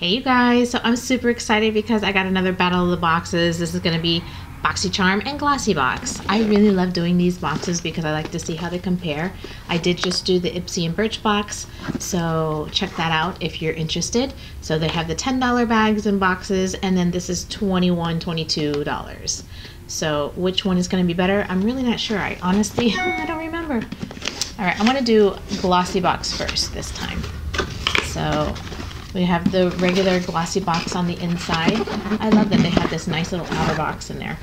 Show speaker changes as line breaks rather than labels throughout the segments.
Hey you guys, so I'm super excited because I got another battle of the boxes. This is going to be BoxyCharm and Glossybox. I really love doing these boxes because I like to see how they compare. I did just do the Ipsy and Birch box, so check that out if you're interested. So they have the $10 bags and boxes, and then this is $21, $22. So which one is going to be better? I'm really not sure. I honestly, I don't remember. All right, I'm going to do Glossybox first this time. So we have the regular glossy box on the inside. I love that they have this nice little outer box in there.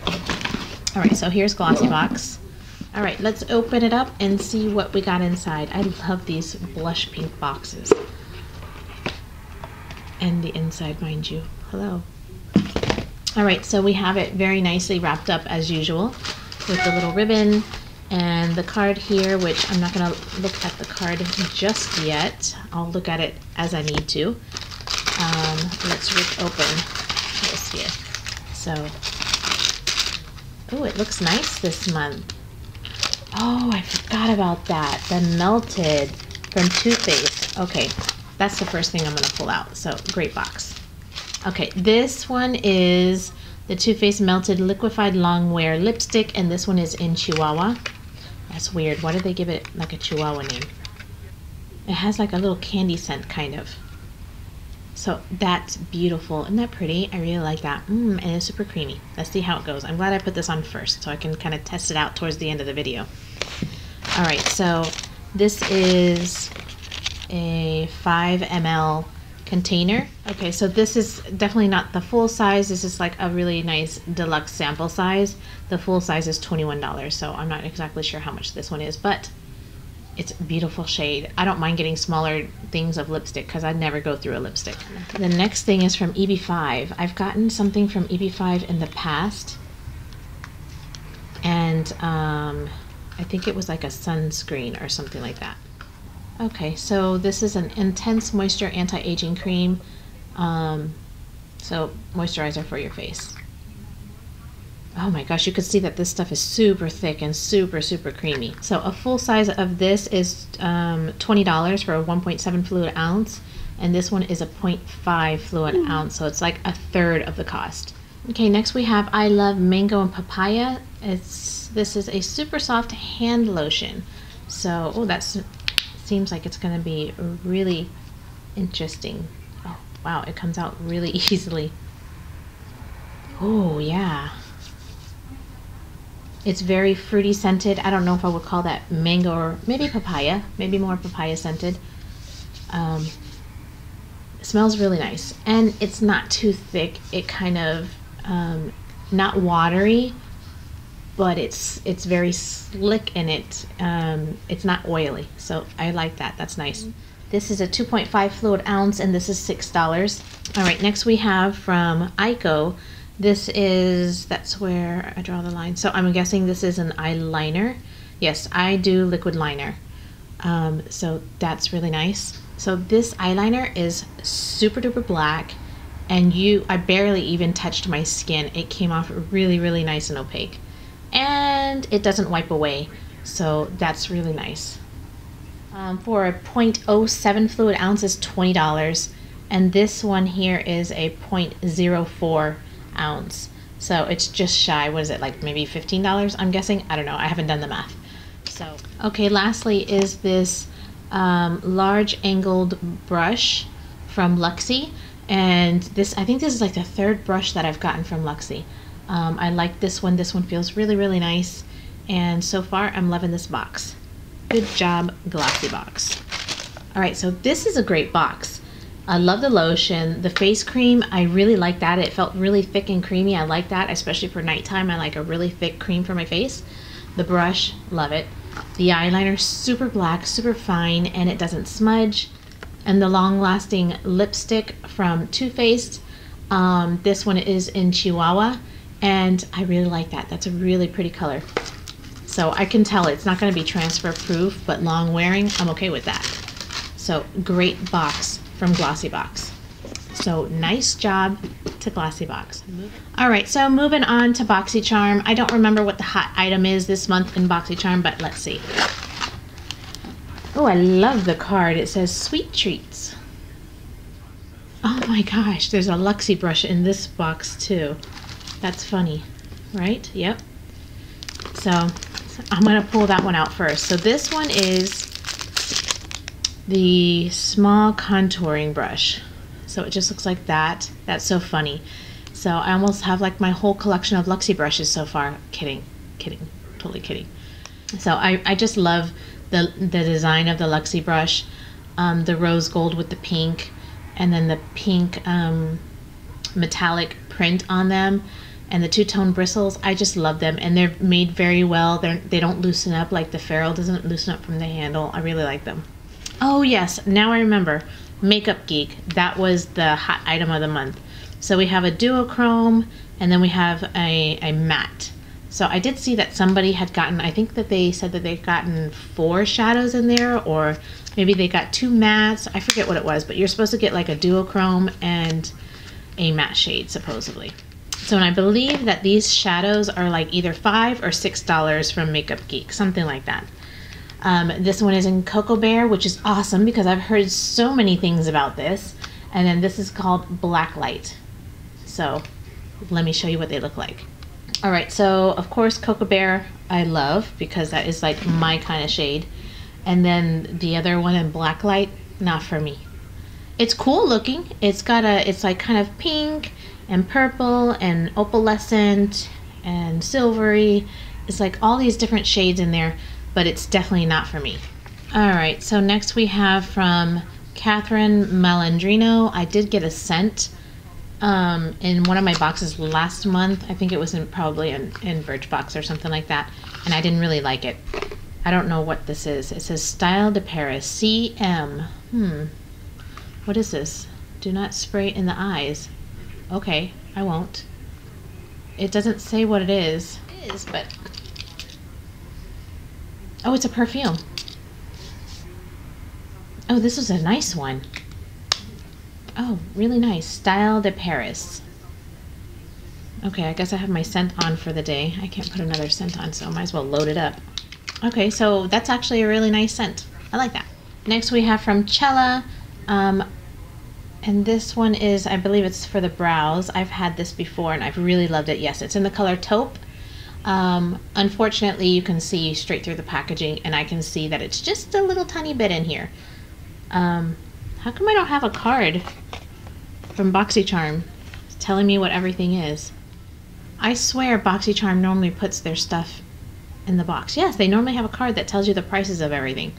All right, so here's glossy box. All right, let's open it up and see what we got inside. I love these blush pink boxes. And the inside, mind you. Hello. All right, so we have it very nicely wrapped up as usual with the little ribbon and the card here, which I'm not going to look at the card just yet. I'll look at it as I need to. Um, let's rip open this here. So, oh, it looks nice this month. Oh, I forgot about that. The melted from Too Faced. Okay, that's the first thing I'm going to pull out. So, great box. Okay, this one is the Too Faced Melted Liquefied Long Wear Lipstick, and this one is in Chihuahua. That's weird. Why did they give it like a Chihuahua name? It has like a little candy scent, kind of. So that's beautiful. Isn't that pretty? I really like that. Mmm, and it's super creamy. Let's see how it goes. I'm glad I put this on first so I can kind of test it out towards the end of the video. All right, so this is a 5 ml container. Okay, so this is definitely not the full size. This is like a really nice deluxe sample size. The full size is $21, so I'm not exactly sure how much this one is, but it's a beautiful shade. I don't mind getting smaller things of lipstick because I never go through a lipstick. The next thing is from EB5. I've gotten something from EB5 in the past. And um, I think it was like a sunscreen or something like that. Okay, so this is an Intense Moisture Anti-Aging Cream. Um, so moisturizer for your face. Oh my gosh, you can see that this stuff is super thick and super, super creamy. So a full size of this is um, $20 for a 1.7 fluid ounce. And this one is a 0.5 fluid mm. ounce, so it's like a third of the cost. Okay, next we have I Love Mango and Papaya. It's This is a super soft hand lotion. So, oh, that seems like it's gonna be really interesting. Oh, wow, it comes out really easily. Oh, yeah. It's very fruity scented. I don't know if I would call that mango or maybe papaya, maybe more papaya scented. Um, smells really nice and it's not too thick. It kind of um, not watery, but it's it's very slick in it um, it's not oily. So I like that. That's nice. This is a 2.5 fluid ounce and this is six dollars. All right, next we have from Eyeko this is, that's where I draw the line. So I'm guessing this is an eyeliner. Yes, I do liquid liner. Um, so that's really nice. So this eyeliner is super duper black and you, I barely even touched my skin. It came off really, really nice and opaque. And it doesn't wipe away. So that's really nice. Um, for a 0.07 fluid ounce is $20. And this one here is a 0.04 ounce. So it's just shy, what is it, like maybe $15, I'm guessing? I don't know, I haven't done the math. So, okay, lastly is this um, large angled brush from Luxie. And this, I think this is like the third brush that I've gotten from Luxie. Um, I like this one. This one feels really, really nice. And so far, I'm loving this box. Good job, Glossy Box. All right, so this is a great box. I love the lotion. The face cream, I really like that. It felt really thick and creamy. I like that, especially for nighttime. I like a really thick cream for my face. The brush, love it. The eyeliner, super black, super fine, and it doesn't smudge. And the long-lasting lipstick from Too Faced. Um, this one is in Chihuahua, and I really like that. That's a really pretty color. So I can tell it's not going to be transfer proof, but long wearing, I'm okay with that. So great box from Glossybox. So nice job to Glossybox. All right, so moving on to BoxyCharm. I don't remember what the hot item is this month in BoxyCharm, but let's see. Oh, I love the card. It says sweet treats. Oh my gosh, there's a Luxie brush in this box too. That's funny, right? Yep. So I'm gonna pull that one out first. So this one is the small contouring brush. So it just looks like that. That's so funny. So I almost have like my whole collection of Luxie brushes so far. Kidding, kidding, totally kidding. So I, I just love the, the design of the Luxie brush, um, the rose gold with the pink, and then the pink um, metallic print on them and the two-tone bristles i just love them and they're made very well they're they don't loosen up like the ferrule doesn't loosen up from the handle i really like them oh yes now i remember. Makeup geek that was the hot item of the month. So we have a duochrome and then we have a, a matte. So i did see that somebody had gotten i think that they said that they'd gotten four shadows in there or maybe they got two mattes. I forget what it was but you're supposed to get like a duochrome and a matte shade supposedly. So, and I believe that these shadows are like either five or six dollars from Makeup Geek, something like that. Um, this one is in Cocoa Bear, which is awesome because I've heard so many things about this. And then this is called Black Light. So, let me show you what they look like. All right, so of course Cocoa Bear I love because that is like my kind of shade. And then the other one in Black Light, not for me. It's cool looking. It's got a, it's like kind of pink and purple and opalescent and silvery. It's like all these different shades in there, but it's definitely not for me. All right, so next we have from Catherine Malandrino. I did get a scent um, in one of my boxes last month. I think it was in probably in, in Birchbox or something like that, and I didn't really like it. I don't know what this is. It says Style de Paris CM. Hmm. What is this? Do not spray in the eyes. Okay, I won't. It doesn't say what it is. It is, but... Oh, it's a perfume. Oh, this is a nice one. Oh, really nice. Style de Paris. Okay, I guess I have my scent on for the day. I can't put another scent on, so I might as well load it up. Okay, so that's actually a really nice scent. I like that. Next we have from Chella um, and this one is, I believe it's for the brows. I've had this before and I've really loved it. Yes, it's in the color taupe. Um, unfortunately, you can see straight through the packaging and I can see that it's just a little tiny bit in here. Um, how come I don't have a card from BoxyCharm telling me what everything is? I swear BoxyCharm normally puts their stuff in the box. Yes, they normally have a card that tells you the prices of everything.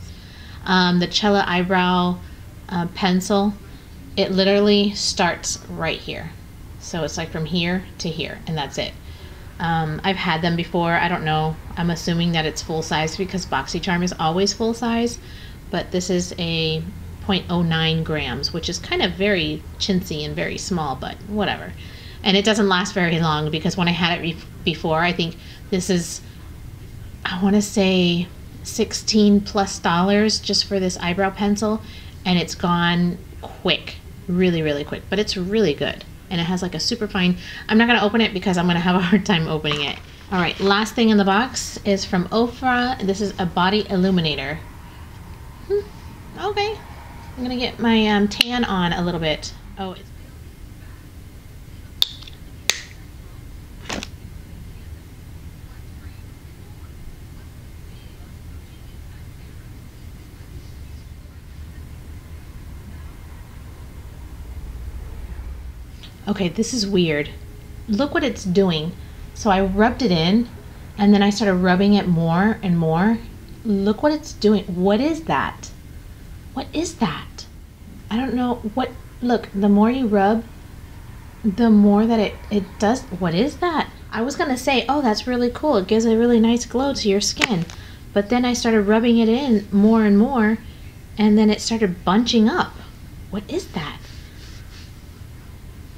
Um, the Chella Eyebrow uh, Pencil it literally starts right here. So it's like from here to here, and that's it. Um, I've had them before. I don't know. I'm assuming that it's full size because BoxyCharm is always full size, but this is a 0.09 grams, which is kind of very chintzy and very small, but whatever. And it doesn't last very long because when I had it before, I think this is, I want to say 16 plus dollars just for this eyebrow pencil, and it's gone quick really, really quick, but it's really good. And it has like a super fine, I'm not gonna open it because I'm gonna have a hard time opening it. All right, last thing in the box is from Ofra. This is a body illuminator. Hmm, okay, I'm gonna get my um, tan on a little bit. Oh, okay, this is weird. Look what it's doing. So I rubbed it in and then I started rubbing it more and more. Look what it's doing. What is that? What is that? I don't know what look, the more you rub, the more that it, it does what is that? I was gonna say, oh that's really cool. It gives a really nice glow to your skin. But then I started rubbing it in more and more and then it started bunching up. What is that?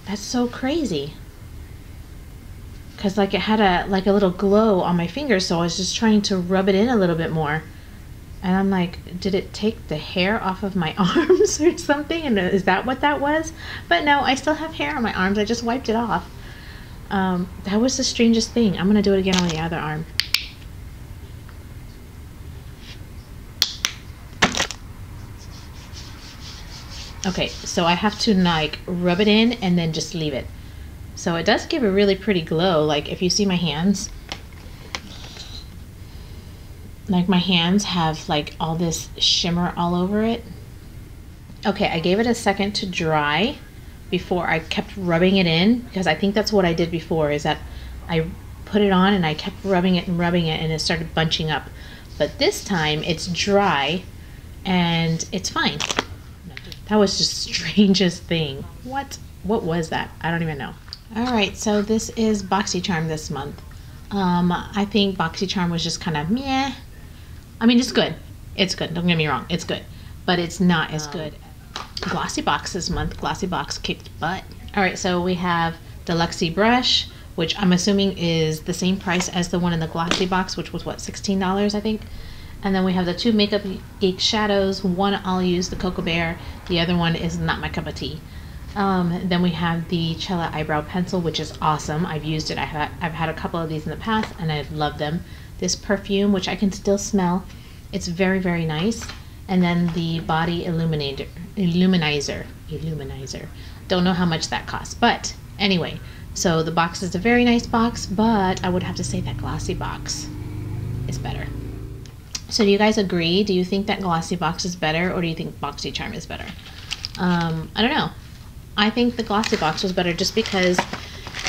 That's so crazy. Cause like it had a like a little glow on my fingers, so I was just trying to rub it in a little bit more. And I'm like, did it take the hair off of my arms or something? And is that what that was? But no, I still have hair on my arms. I just wiped it off. Um, that was the strangest thing. I'm gonna do it again on the other arm. Okay, so I have to like rub it in and then just leave it. So it does give a really pretty glow. Like if you see my hands, like my hands have like all this shimmer all over it. Okay, I gave it a second to dry before I kept rubbing it in because I think that's what I did before is that I put it on and I kept rubbing it and rubbing it and it started bunching up. But this time it's dry and it's fine. That was just strangest thing. What? What was that? I don't even know. All right, so this is BoxyCharm this month. Um, I think BoxyCharm was just kind of meh. I mean, it's good. It's good. Don't get me wrong. It's good, but it's not as good. Glossybox this month. Glossybox kicked butt. All right, so we have Deluxe Brush, which I'm assuming is the same price as the one in the Glossybox, which was what $16, I think. And then we have the two Makeup Geek shadows. One I'll use the Cocoa Bear. The other one is not my cup of tea. Um, then we have the Chella Eyebrow Pencil, which is awesome. I've used it. I've had, I've had a couple of these in the past, and I love them. This perfume, which I can still smell, it's very, very nice. And then the Body Illuminator, Illuminizer, Illuminizer. Don't know how much that costs, but anyway. So the box is a very nice box, but I would have to say that glossy box is better. So do you guys agree? Do you think that glossy box is better, or do you think BoxyCharm is better? Um, I don't know. I think the glossy box was better just because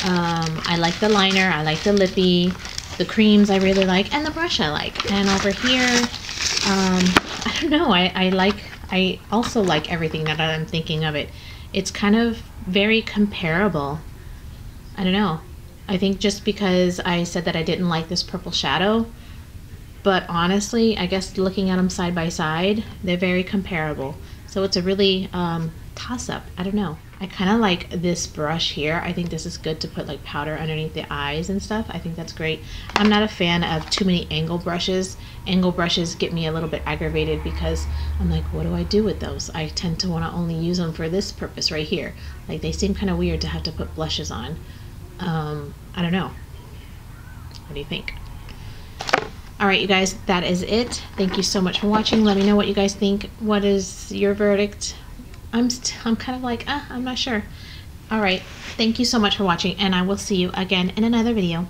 um, I like the liner, I like the lippy, the creams I really like, and the brush I like. And over here, um, I don't know, I, I like, I also like everything that I'm thinking of it. It's kind of very comparable. I don't know. I think just because I said that I didn't like this purple shadow, but honestly, I guess looking at them side by side, they're very comparable. So it's a really um, toss up. I don't know. I kind of like this brush here. I think this is good to put like powder underneath the eyes and stuff. I think that's great. I'm not a fan of too many angle brushes. Angle brushes get me a little bit aggravated because I'm like, what do I do with those? I tend to want to only use them for this purpose right here. Like they seem kind of weird to have to put blushes on. Um, I don't know. What do you think? All right, you guys, that is it. Thank you so much for watching. Let me know what you guys think. What is your verdict? I'm, st- I'm kind of like, ah, I'm not sure. All right, thank you so much for watching, and I will see you again in another video.